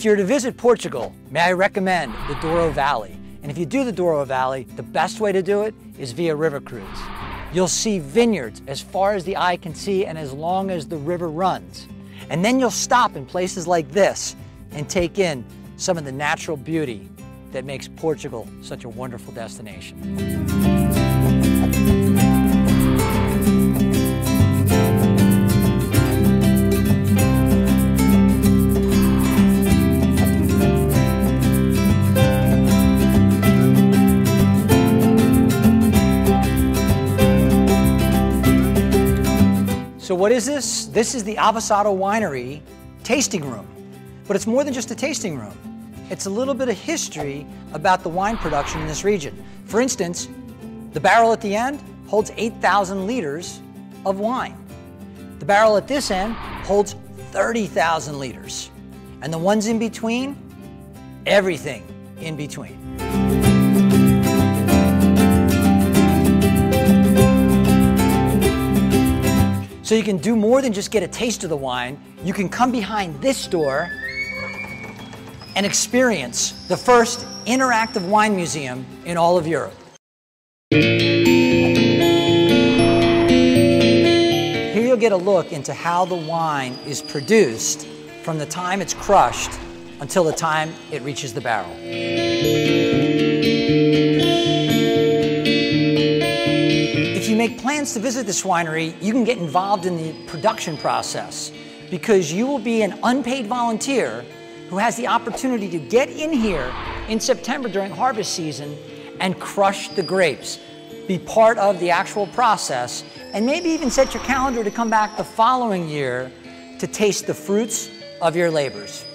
If you're to visit Portugal, may I recommend the Douro Valley. And if you do the Douro Valley, the best way to do it is via river cruise. You'll see vineyards as far as the eye can see and as long as the river runs. And then you'll stop in places like this and take in some of the natural beauty that makes Portugal such a wonderful destination. So what is this? This is the Avessada Winery tasting room. But it's more than just a tasting room. It's a little bit of history about the wine production in this region. For instance, the barrel at the end holds 8,000 liters of wine. The barrel at this end holds 30,000 liters. And the ones in between, everything in between. So you can do more than just get a taste of the wine. You can come behind this door and experience the first interactive wine museum in all of Europe. Here you'll get a look into how the wine is produced from the time it's crushed until the time it reaches the barrel. Make plans to visit this winery, you can get involved in the production process because you will be an unpaid volunteer who has the opportunity to get in here in September during harvest season and crush the grapes, be part of the actual process, and maybe even set your calendar to come back the following year to taste the fruits of your labors.